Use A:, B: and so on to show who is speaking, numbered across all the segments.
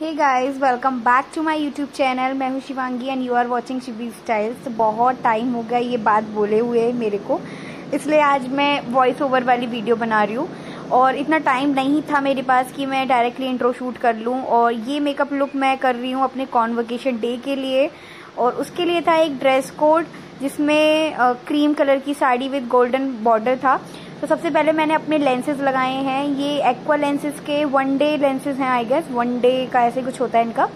A: Hey guys welcome back to my YouTube channel मैं हूँ Shivangi and you are watching Shibi styles बहुत time हो गया ये बात बोले हुए मेरे को। इसलिए आज मैं वॉइस ओवर वाली वीडियो बना रही हूँ। और इतना टाइम नहीं था मेरे पास कि मैं डायरेक्टली इंट्रो शूट कर लूँ। और ये मेकअप लुक मैं कर रही हूँ अपने कॉन्वोकेशन डे के लिए। और उसके लिए था एक ड्रेस कोड जिसमें क्रीम कलर की साड़ी विद गोल्डन बॉर्डर था। तो सबसे पहले मैंने अपने लेंसेज लगाए हैं। ये एक्वा लेंसेज के वन डे लेंसेज हैं आई गेस वन डे का ऐसे कुछ होता है इनका।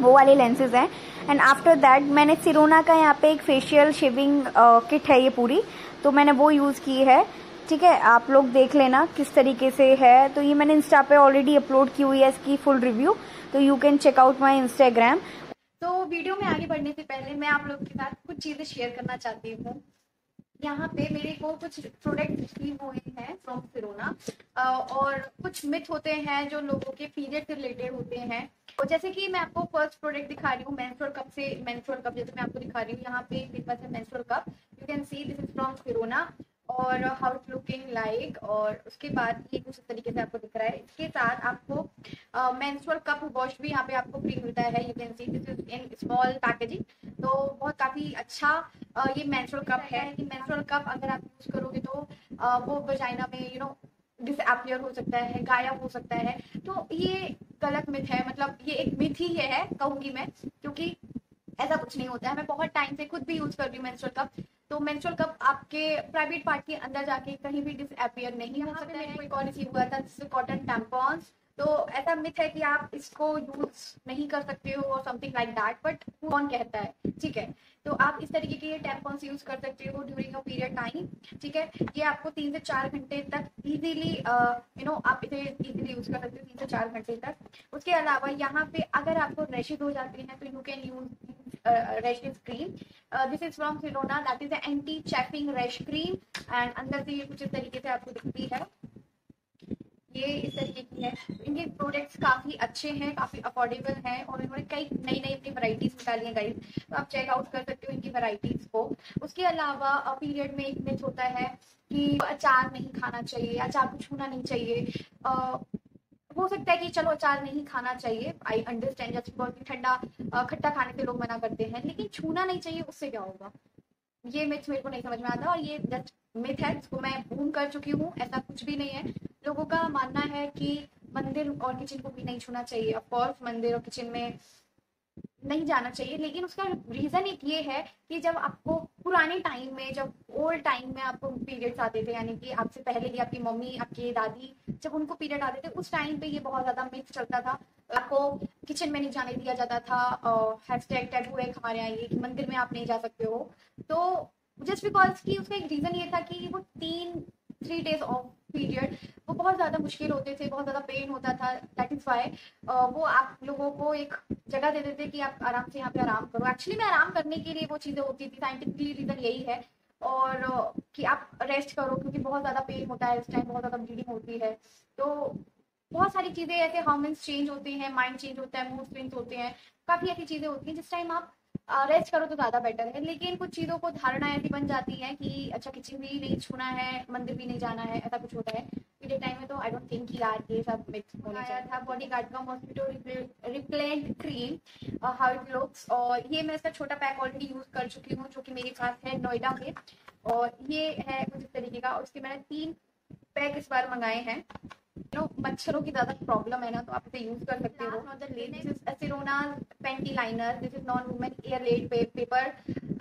A: वो वाले लेंसेज हैं। एंड आफ्टर दैट मैंने सिरोना का यहाँ पे एक फेशियल शेविंग किट है ये पूरी। तो मैंने वो यूज़ की है। ठीक है? आप लोग देख लेना किस तरीके से है। तो ये मैंने इंस्टा पे ऑलरेडी अपलोड की हुई है इसकी फुल रिव्यू तो you can check out my Instagram तो वीडियो में आगे बढ़ने से पहले मैं आप लोगों के साथ कुछ चीज़ें शेयर करना चाहती हूँ। यहाँ पे मेरे को कुछ प्रोडक्ट रिसीव हुए हैं फ्रॉम फिरोना और कुछ मिथ होते हैं जो लोगों के पीरियड से रिलेटेड होते हैं। और जैसे कि मैं आपको फ़र्स्ट प्रोडक्ट दिखा रही हूँ मैंसोर कप से मैंसोर कप जैसे मैं आपको दिखा रही हूँ, यहाँ पे मेरे पास है menstrual cup you can see this is from Sirona और हाउ इट लुकिंग लाइक और उसके बाद ये कुछ तरीके से आपको दिख रहा है। इसके साथ आपको मेंस्ट्रुअल कप वॉश भी यहाँ पे आपको फ्री मिलता है you can see this is in small packaging तो बहुत काफ़ी अच्छा uh, ये मेंस्ट्रुअल कप है। कि मेंस्ट्रुअल कप अगर आप यूज़ करोगे तो uh, वो वजाइना में यू नो डिसअपियर हो सकता है गायब हो सकता है। तो ये गलत मिथ है मतलब ये एक मिथ ही है कहूँगी मैं क्योंकि ऐसा कुछ नहीं होता है। मैं बहुत टाइम से खुद भी यूज़ कर रही हूँ मेंस्ट्रुअल कप तो मेंस्ट्रुअल कप आपके प्राइवेट पार्ट के अंदर जाके कहीं भी डिसअपियर नहीं हो सकता है, कोई रिसीव हुआ था जिससे कॉटन टैम्पॉन्स तो ऐसा मिथ है कि आप इसको यूज़ नहीं कर सकते हो और समथिंग लाइक दैट बट कौन कहता है? ठीक है? तो आप इस तरीके के टैम्पॉन्स यूज़ कर सकते हो ड्यूरिंग अ पीरियड टाइम ठीक है? ये आपको तीन से चार घंटे तक इजीली यू नो आप इसे इजीली यूज़ कर सकते हो तीन से चार घंटे तक। उसके अलावा यहाँ पे अगर आपको रैशेज हो जाते हैं तो you can use rashes cream this is from Sirona that is anti chafing rash cream and अंदर से ये कुछ इस तरीके से आपको दिखती है। ये इस तरीके की है। इनके प्रोडक्ट्स काफ़ी अच्छे हैं काफ़ी अफोर्डेबल हैं और इन्होंने कई नई नई अपनी वराइटीज निकाली हैं गाइस तो आप चेक आउट कर सकते हो इनकी वराइटीज को। उसके अलावा पीरियड में एक मिथ होता है कि अचार नहीं खाना चाहिए अचार को छूना नहीं चाहिए। uh, हो सकता है कि चलो अचार नहीं खाना चाहिए। आई अंडरस्टैंड जैसे बहुत ठंडा खट्टा खाने से लोग मना करते हैं लेकिन छूना नहीं चाहिए उससे क्या होगा? ये मिथ मेरे को नहीं समझ में आता और ये जस्ट मिथ है जिसको मैं भूम कर चुकी हूँ ऐसा कुछ भी नहीं है। लोगों का मानना है कि मंदिर और किचन को भी नहीं छूना चाहिए। ऑफकोर्स मंदिर और किचन में नहीं जाना चाहिए, लेकिन उसका रीजन एक ये है कि जब आपको पुराने टाइम में, जब ओल्ड टाइम में आपको पीरियड्स आते थे, यानी कि आपसे पहले की आपकी मम्मी, आपकी दादी, जब उनको पीरियड आते थे, उस टाइम पे ये बहुत ज़्यादा मिथ चलता था। आपको किचन में नहीं जाने दिया जाता था हैशटैग टैबू है हमारे यहाँ ये कि मंदिर में आप नहीं जा सकते हो। तो जस्ट बिकॉज़ की उसका एक रीजन ये था कि वो तीन थ्री डेज़ ऑफ़ पीरियड वो बहुत ज़्यादा मुश्किल होते थे, बहुत ज़्यादा पेन होता था दैट इज़ वाई वो आप लोगों को एक जगह दे देते कि आप आराम से यहाँ पे आराम करो। एक्चुअली में आराम करने के लिए वो चीज़ें होती थी। साइंटिफिकली रीज़न यही है। और कि आप रेस्ट करो, क्योंकि बहुत ज़्यादा पेन होता है, इस टाइम बहुत ज़्यादा ब्लीडिंग होती है। तो बहुत सारी चीज़ें ऐसे हार्मोन्स चेंज होते हैं माइंड चेंज होता है मूड स्विंग्स होते हैं, काफ़ी ऐसी चीज़ें होती हैं, जिस टाइम आप रेस्ट करो तो ज़्यादा बेटर है। लेकिन कुछ चीज़ों को धारणा ऐसी बन जाती है कि अच्छा किचन भी नहीं छूना है, मंदिर भी नहीं जाना है, ऐसा कुछ होता है। पीरियड टाइम में तो आई डोंट थिंक यार ये सब मिक्स होना चाहिए। था बॉडी गार्ड का mosquito repellent cream how it looks और ये मैं इसका छोटा पैक ऑलरेडी यूज़ कर चुकी हूँ, जो कि मेरे पास है नोएडा में। और ये है कुछ इस तरीके का उसके मैंने तीन पैक इस बार मंगाए हैं। नो मच्छरों की ज़्यादा प्रॉब्लम है ना तो आप इसे यूज़ कर सकते हो। Panty liner this is non woven air laid paper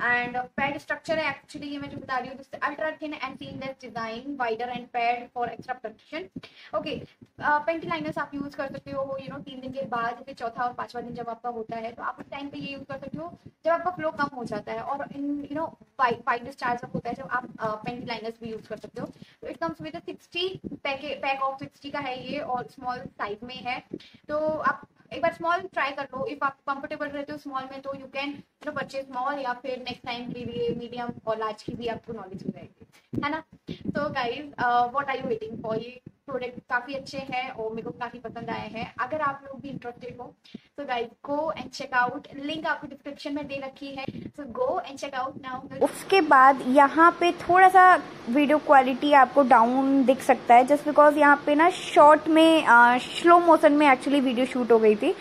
A: and pad structure है एक्चुअली ये मैं जो बता रही हूँ जिससे ultra thin and seamless design wider end pad for extra protection okay panty liners आप यूज़ कर सकते हो यू नो तीन दिन के बाद जैसे चौथा और पांचवा दिन जब आपका होता है तो आप उस टाइम पे ये यूज़ कर सकते हो। जब आपका फ्लो कम हो जाता है और इन यू नो वाइट डिस्चार्ज होता है जब आप पेंटी लाइनर्स भी यूज़ कर सकते हो। तो it comes with sixty pack of sixty का है ये और स्मॉल साइज़ में है। तो आप एक बार स्मॉल ट्राई कर लो। इफ़ आप कंफर्टेबल रहते हो स्मॉल में तो you can no purchase small या फिर नेक्स्ट टाइम के लिए मीडियम और लार्ज की भी आपको नॉलेज हो जाएगी। है ना? तो guys what are you waiting for ये
B: प्रोडक्ट काफ़ी अच्छे हैं और मेरे को काफ़ी पसंद आए हैं। अगर आप लोग भी इंटरेस्टेड हो तो guys go and check out link आपको डिस्क्रिप्शन में दे रखी है। So go and check out now उसके बाद यहाँ पे थोड़ा सा वीडियो क्वालिटी आपको डाउन दिख सकता है जस्ट बिकॉज़ यहाँ पे ना शॉर्ट में स्लो मोशन में एक्चुअली वीडियो शूट हो गई थी।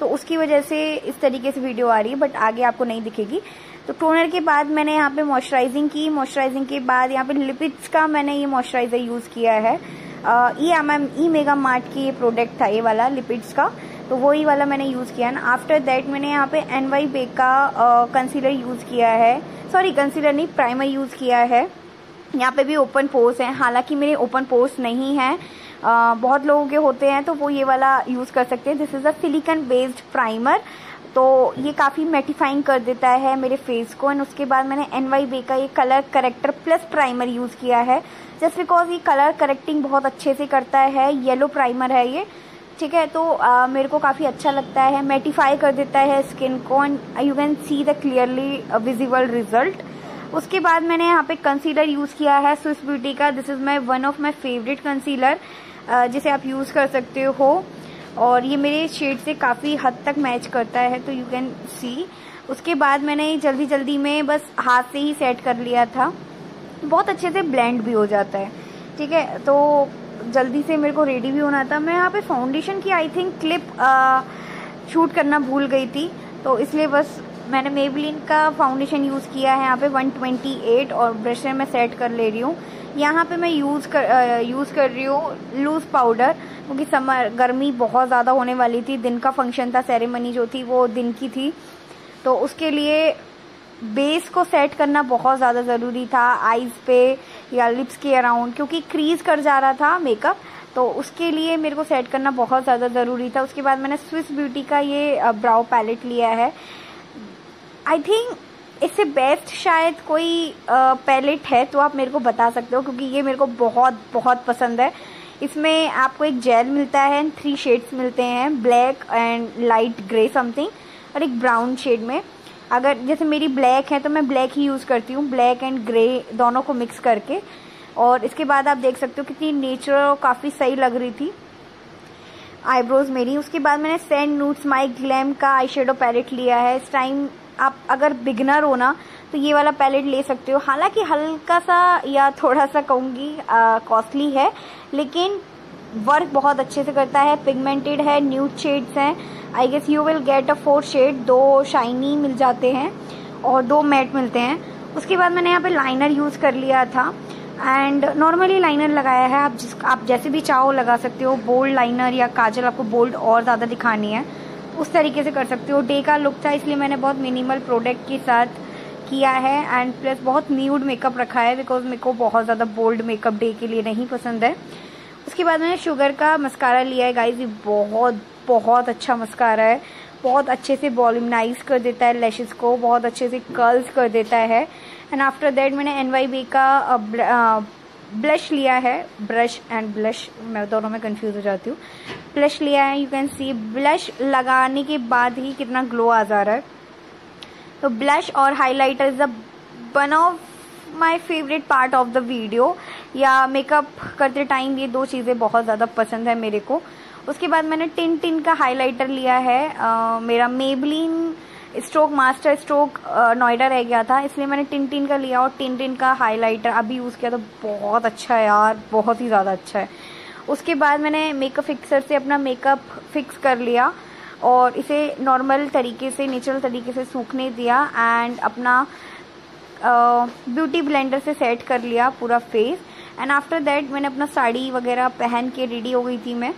B: तो उसकी वजह से इस तरीके से वीडियो आ रही है बट आगे आपको नहीं दिखेगी। तो टोनर के बाद मैंने यहाँ पे मॉइस्चराइजिंग की। मॉइस्चराइजिंग के बाद यहाँ पे लिपिड्स का मैंने ये मॉइस्चराइजर यूज़ किया है। E M M E Mega Mart की ये प्रोडक्ट था, ये वाला लिपिड्स का। तो वो वही वाला मैंने यूज़ किया। ना आफ्टर दैट मैंने यहाँ पे एन वाई बे का कंसीलर यूज़ किया है। सॉरी कंसीलर नहीं प्राइमर यूज़ किया है। यहाँ पे भी ओपन पोर्स है। हालाँकि मेरे ओपन पोर्स नहीं है। बहुत लोगों के होते हैं तो वो ये वाला यूज़ कर सकते हैं। This is a silicon based primer तो ये काफ़ी मेटिफाइंग कर देता है मेरे फेस को। एंड उसके बाद मैंने एन वाई बे का ये colour corrector plus primer use किया है। जस्ट बिकॉज़ ये कलर करेक्टिंग बहुत अच्छे से करता है। येलो प्राइमर है ये। ठीक है? तो आ, मेरे को काफ़ी अच्छा लगता है। मेटिफाई कर देता है स्किन को। And you can see the clearly visible result उसके बाद मैंने यहाँ पे कंसीलर यूज़ किया है स्विस ब्यूटी का। This is my one of my favourite concealer जिसे आप यूज़ कर सकते हो। और ये मेरे शेड से काफ़ी हद तक मैच करता है तो यू कैन सी उसके बाद मैंने जल्दी जल्दी में बस हाथ से ही सेट कर लिया था। बहुत अच्छे से ब्लेंड भी हो जाता है, ठीक है? तो जल्दी से मेरे को रेडी भी होना था। मैं यहाँ पे फाउंडेशन की आई थिंक क्लिप शूट करना भूल गई थी तो इसलिए बस मैंने मेबलिन का फाउंडेशन यूज़ किया है। यहाँ पे 128 और ब्रश से मैं सेट कर ले रही हूँ। यहाँ पे मैं यूज़ कर यूज़ कर रही हूँ लूज पाउडर क्योंकि समर गर्मी बहुत ज़्यादा होने वाली थी। दिन का फ़ंक्शन था सेरेमनी जो थी वो दिन की थी। तो उसके लिए बेस को सेट करना बहुत ज़्यादा ज़रूरी था आईज पे या लिप्स के अराउंड क्योंकि क्रीज कर जा रहा था मेकअप तो उसके लिए मेरे को सेट करना बहुत ज़्यादा ज़रूरी था। उसके बाद मैंने स्विस ब्यूटी का ये ब्राउ पैलेट लिया है। आई थिंक इससे बेस्ट शायद कोई पैलेट है तो आप मेरे को बता सकते हो, क्योंकि ये मेरे को बहुत बहुत पसंद है। इसमें आपको एक जेल मिलता है थ्री शेड्स मिलते हैं black and light grey something और एक ब्राउन शेड में। अगर, जैसे मेरी ब्लैक है तो मैं ब्लैक ही यूज़ करती हूँ ब्लैक एंड ग्रे दोनों को मिक्स करके। और इसके बाद आप देख सकते हो कितनी नेचुरल और काफ़ी सही लग रही थी। आईब्रोज मेरी। उसके बाद मैंने सेंड नूट्स माई ग्लैम का आई शेडो पैलेट लिया है। इस टाइम आप अगर बिगनर हो ना तो ये वाला पैलेट ले सकते हो। हालाँकि हल्का सा या थोड़ा सा कहूँगी कॉस्टली है, लेकिन वर्क बहुत अच्छे से करता है। पिगमेंटेड है न्यू शेड्स हैं। I guess you will get a four shade दो शाइनी मिल जाते हैं और दो मैट मिलते हैं। उसके बाद मैंने यहाँ पे लाइनर यूज़ कर लिया था। एंड नॉर्मली लाइनर लगाया है। आप जिस, आप जैसे भी चाहो लगा सकते हो। बोल्ड लाइनर या काजल, आपको बोल्ड और ज़्यादा दिखानी है। उस तरीके से कर सकते हो। डे का लुक था, इसलिए मैंने बहुत मिनिमल प्रोडक्ट के साथ किया है एंड प्लस बहुत न्यूड मेकअप रखा है बिकॉज़ मेरे को बहुत ज़्यादा बोल्ड मेकअप डे के लिए नहीं पसंद है। उसके बाद मैंने शुगर का मस्कारा लिया है। गाइज़ ये बहुत बहुत अच्छा मस्कारा है। बहुत अच्छे से वॉल्यूमनाइज कर देता है लेशेस को, बहुत अच्छे से कर्ल्स कर देता है। एंड आफ्टर दैट मैंने एन वाई बी का ब्लश लिया है ब्रश एंड ब्लश मैं दोनों में कंफ्यूज हो जाती हूँ। ब्लश लिया है यू कैन सी ब्लश लगाने के बाद ही कितना ग्लो आ जा रहा है। तो ब्लश और highlighter is the one of my favourite part of the video या मेकअप करते टाइम ये दो चीज़ें बहुत ज़्यादा पसंद है मेरे को। उसके बाद मैंने टिन टिन का हाईलाइटर लिया है। आ, मेरा Maybelline stroke master stroke Noida रह गया था इसलिए मैंने टिन टिन का लिया और टिन टिन का हाइलाइटर अभी यूज़ किया तो बहुत अच्छा है यार बहुत ही ज़्यादा अच्छा है। उसके बाद मैंने मेकअप फिक्सर से अपना मेकअप फिक्स कर लिया और इसे नॉर्मल तरीके से नेचुरल तरीके से सूखने दिया एंड अपना ब्यूटी ब्लेंडर से सेट कर लिया पूरा फेस एंड आफ्टर दैट मैंने अपना साड़ी वगैरह पहन के रेडी हो गई थी मैं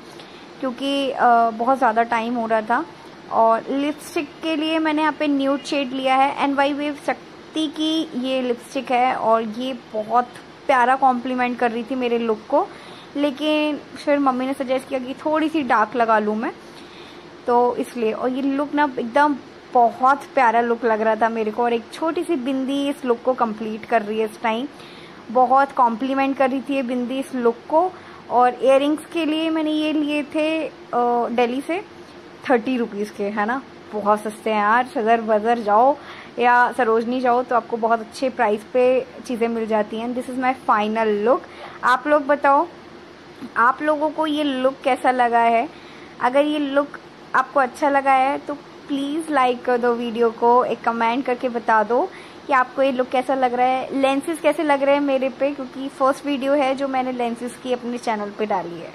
B: क्योंकि uh, बहुत ज़्यादा टाइम हो रहा था। और लिपस्टिक के लिए मैंने यहाँ पे न्यूड शेड लिया है एन वाई वेव शक्ति की ये लिपस्टिक है, और ये बहुत प्यारा कॉम्प्लीमेंट कर रही थी मेरे लुक को। लेकिन फिर मम्मी ने सजेस्ट किया कि थोड़ी सी डार्क लगा लूँ मैं तो इसलिए। और ये लुक ना एकदम बहुत प्यारा लुक लग रहा था मेरे को, और एक छोटी सी बिंदी इस लुक को कंप्लीट कर रही है इस टाइम बहुत कॉम्प्लीमेंट कर रही थी ये बिंदी इस लुक को। और इयर के लिए मैंने ये लिए थे दिल्ली से। थर्टी रुपीज़ के, है ना? बहुत सस्ते हैं यार। सदर बजर जाओ या सरोजनी जाओ तो आपको बहुत अच्छे प्राइस पे चीज़ें मिल जाती हैं। This is my final look आप लोग बताओ, आप लोगों को ये लुक कैसा लगा है? अगर ये लुक आपको अच्छा लगा है तो प्लीज़ लाइक कर दो वीडियो को, एक कमेंट करके बता दो कि आपको ये लुक कैसा लग रहा है। लेंसेज कैसे लग रहे हैं मेरे पे? क्योंकि फ़र्स्ट वीडियो है जो मैंने लेंसेज की अपने चैनल पे डाली है।